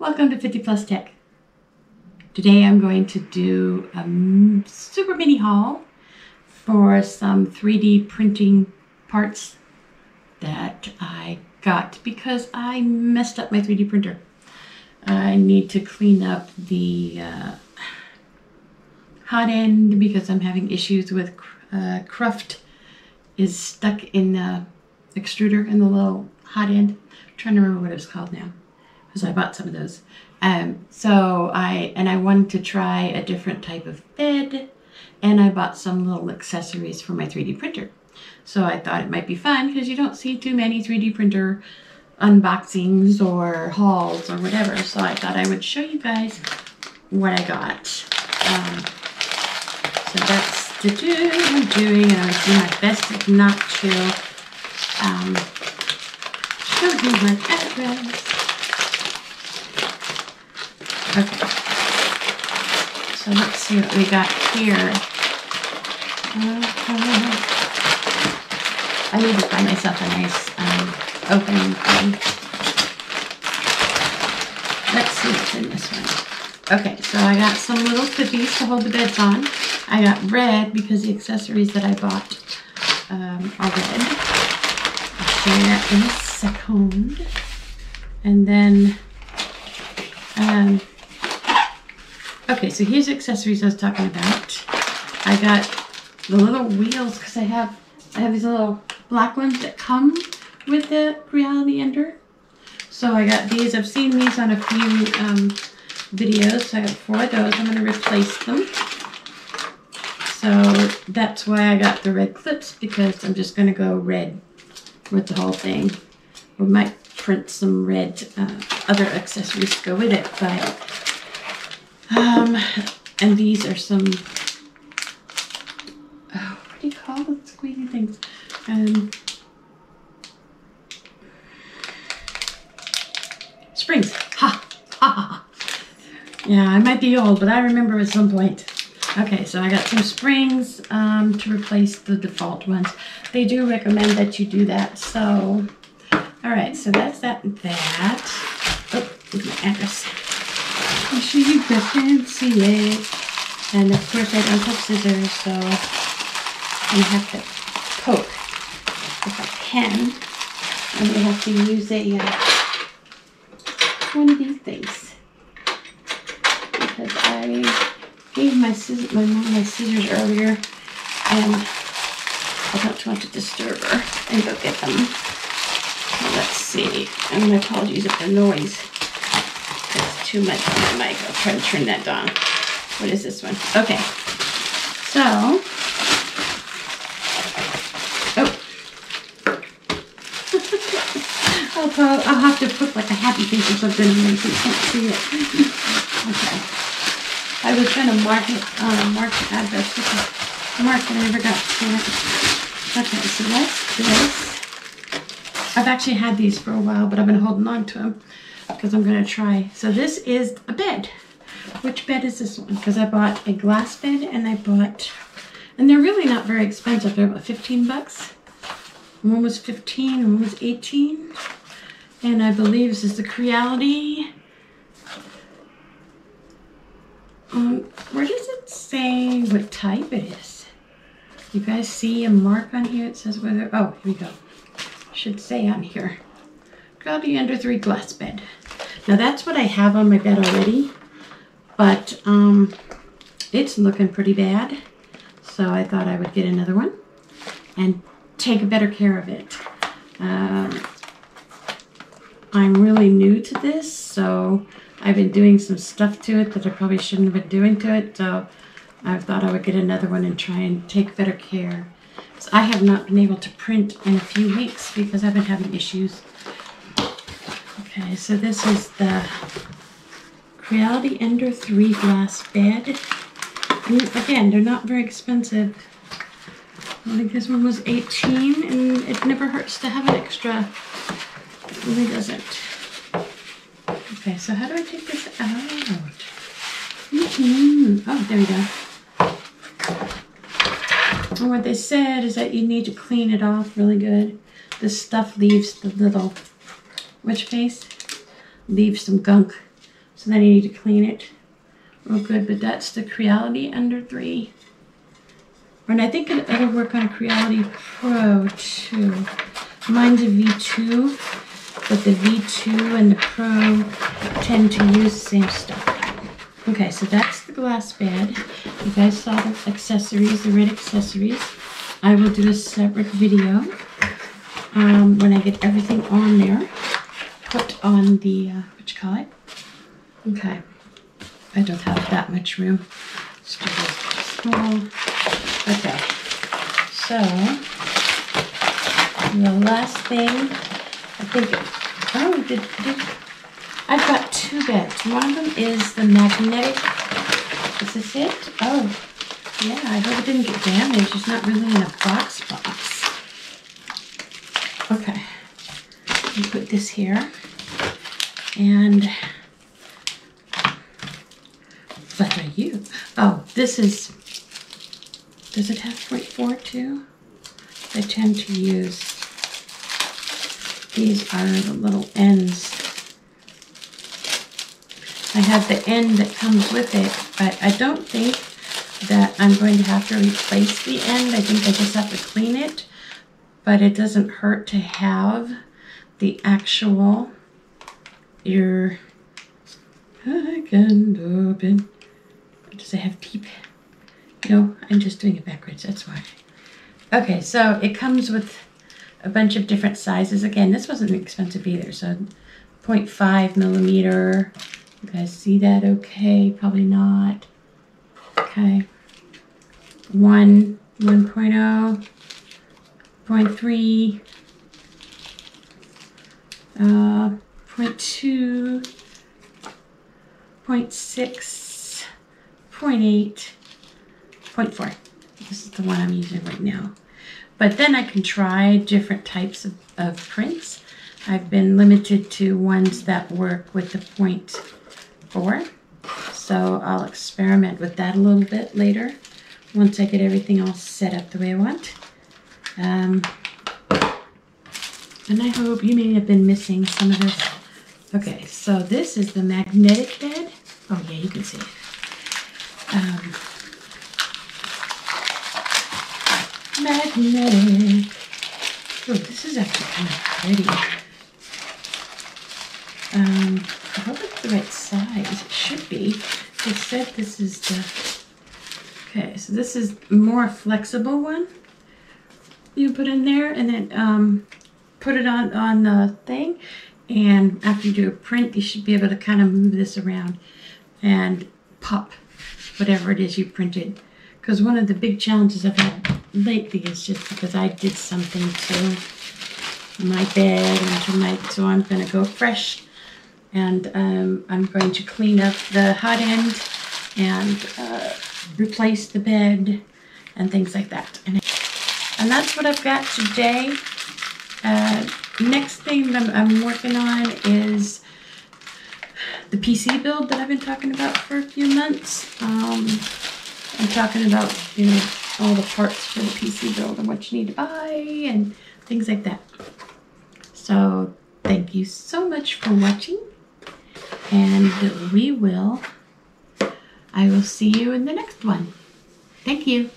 Welcome to 50 Plus Tech. Today I'm going to do a super mini haul for some 3D printing parts that I got because I messed up my 3D printer. I need to clean up the uh, hot end because I'm having issues with uh, Cruft is stuck in the extruder in the little hot end. I'm trying to remember what it's called now because I bought some of those. Um, so I, and I wanted to try a different type of bed and I bought some little accessories for my 3D printer. So I thought it might be fun because you don't see too many 3D printer unboxings or hauls or whatever. So I thought I would show you guys what I got. Um, so that's the do I'm doing and I'm doing my best not to um, show you my address. Okay. So let's see what we got here. I need to find myself a nice um, opening thing. Let's see what's in this one. Okay, so I got some little clippies to hold the beds on. I got red because the accessories that I bought um, are red. I'll show you that in a second. And then, um, okay, so here's the accessories I was talking about. I got the little wheels because I have I have these little black ones that come with the Creality Ender. So I got these. I've seen these on a few um, videos. So I got four of those. I'm going to replace them. So that's why I got the red clips because I'm just going to go red with the whole thing. We might print some red uh, other accessories to go with it, but um, and these are some oh, what do you call the squeezy things? Um, springs. Ha ha ha. Yeah, I might be old, but I remember at some point. Okay, so I got some springs um, to replace the default ones. They do recommend that you do that. So, all right, so that's that that. Oh, my address. I'm sure you can see it. And of course I don't have scissors, so I'm gonna have to poke with a pen. I'm gonna have to use a uh, one of these things because I gave my scissors, my mom my scissors earlier, and I don't want to disturb her and go get them. Let's see. And my apologies if the noise is too much on my mic. I'll try to turn that down. What is this one? Okay. So, oh. I'll, I'll have to put like a happy face or something in so you can't see it. okay. I was trying to mark it, um, mark the address with a mark, but I never got to it. Okay, so that's this. I've actually had these for a while, but I've been holding on to them because I'm going to try. So this is a bed. Which bed is this one? Because I bought a glass bed and I bought, and they're really not very expensive. They're about 15 bucks. One was 15 and one was 18. And I believe this is the Creality um, where does it say what type it is? You guys see a mark on here? It says whether, oh, here we go. Should say on here. Creality Ender three glass bed. Now that's what I have on my bed already, but um, it's looking pretty bad. So I thought I would get another one and take better care of it. Um, I'm really new to this, so I've been doing some stuff to it that I probably shouldn't have been doing to it, so I thought I would get another one and try and take better care. So I have not been able to print in a few weeks because I've been having issues. Okay, so this is the Creality Ender 3 glass bed. And again, they're not very expensive. I think this one was 18 and it never hurts to have an extra. It really doesn't. Okay, so how do I take this out? Mm -hmm. Oh, there we go. And what they said is that you need to clean it off really good. This stuff leaves the little witch face, leaves some gunk. So then you need to clean it real good. But that's the Creality Ender 3. And I think it, it'll work on a Creality Pro too. Mine's a V2, but the V2 and the Pro tend to use the same stuff. Okay, so that's the glass bed. You guys saw the accessories, the red accessories. I will do a separate video um, when I get everything on there. Put on the, uh, what you call it? Okay. I don't have that much room. Small. Okay. So, the last thing, I think, oh, did, did, I've got two beds. One of them is the magnetic, is this it? Oh, yeah, I hope it didn't get damaged. It's not really in a box box. Okay, put this here. And what are you? Oh, this is, does it have 0.4 too? I tend to use, these are the little ends. I have the end that comes with it, but I don't think that I'm going to have to replace the end. I think I just have to clean it, but it doesn't hurt to have the actual, your, I can open, does it have teeth? No, I'm just doing it backwards, that's why. Okay, so it comes with a bunch of different sizes. Again, this wasn't expensive either, so 0.5 millimeter. You guys see that okay? Probably not. Okay. 1, 1.0, 0.3, uh, 0.2, 0.6, 0.8, 0.4. This is the one I'm using right now. But then I can try different types of, of prints. I've been limited to ones that work with the 0.4. So I'll experiment with that a little bit later once I get everything all set up the way I want. Um, and I hope you may have been missing some of this. Okay, so this is the magnetic bed. Oh yeah, you can see it. Um, magnetic. Oh, this is actually kind of pretty. Um, I hope it's the right size. It should be. They said this is the... Okay, so this is more flexible one. You put in there and then um, put it on, on the thing. And after you do a print, you should be able to kind of move this around and pop whatever it is you printed. Because one of the big challenges I've had lately is just because I did something to my bed and to my, so I'm going to go fresh and um, I'm going to clean up the hot end and uh, replace the bed and things like that. And, and that's what I've got today. Uh, next thing that I'm working on is the PC build that I've been talking about for a few months. Um, I'm talking about, you know, all the parts for the PC build and what you need to buy and things like that. So thank you so much for watching and we will, I will see you in the next one. Thank you.